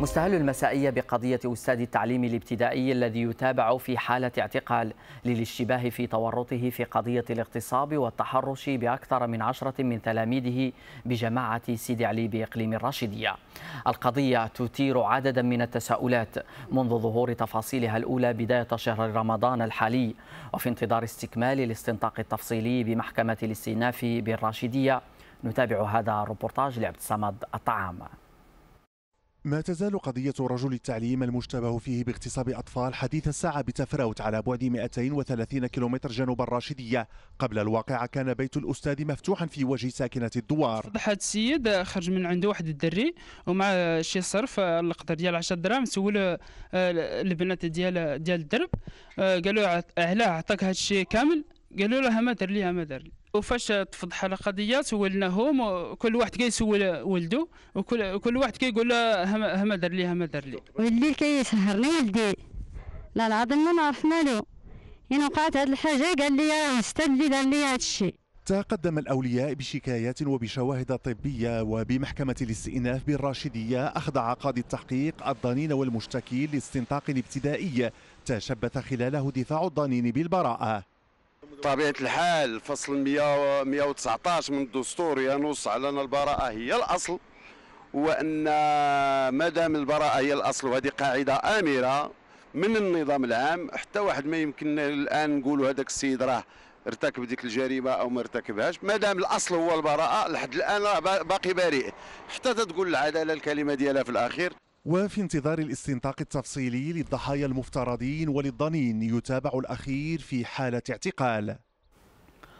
مستهل المسائية بقضية أستاذ التعليم الابتدائي الذي يتابع في حالة اعتقال للاشتباه في تورطه في قضية الاغتصاب والتحرش بأكثر من عشرة من تلاميذه بجماعة سيدي علي بإقليم الراشدية. القضية تثير عددا من التساؤلات منذ ظهور تفاصيلها الأولى بداية شهر رمضان الحالي وفي انتظار استكمال الاستنطاق التفصيلي بمحكمة الاستئناف بالراشدية. نتابع هذا الروبورتاج لعبد الصمد الطعام. ما تزال قضية رجل التعليم المشتبه فيه باغتصاب أطفال حديث الساعة بتفراوت على بعد 230 كيلومتر جنوب الراشدية. قبل الواقعة كان بيت الأستاذ مفتوحا في وجه ساكنة الدوار. فضح هذا السيد خرج من عنده واحد الدري ومع شي صرف القدر ديال 10 دراهم سول آه، البنات ديال ديال الدرب. آه، قالوا علاه عطاك هذا الشيء كامل. قالوا له ما دار لي ما دار لي. وفاش تفضح القضية سولناهم كل واحد كيسول ولده وكل كل واحد كيقول له ما دار لي ما دار لي. والليل كيسهرني ولدي. لا العظيم ما نعرف مالو. هنا وقعت هذه الحاجة قال لي أستاذ اللي دار لي هذا الشيء. تقدم الأولياء بشكايات وبشواهد طبية وبمحكمة الاستئناف بالراشدية أخضع قاضي التحقيق الضنين والمشتكي لاستنطاق ابتدائي تشبث خلاله دفاع الضنين بالبراءة. بطبيعة الحال الفصل 100 119 من الدستور ينص على أن البراءة هي الأصل وأن ما دام البراءة هي الأصل وهذه قاعدة آمرة من النظام العام حتى واحد ما يمكن الآن نقولوا هذاك السيد راه ارتكب ديك الجريمة أو ما ارتكبهاش. ما دام الأصل هو البراءة لحد الآن باقي بريء حتى تقول العدالة الكلمة ديالها في الأخير. وفي انتظار الاستنطاق التفصيلي للضحايا المفترضين وللضنين يتابع الأخير في حالة اعتقال.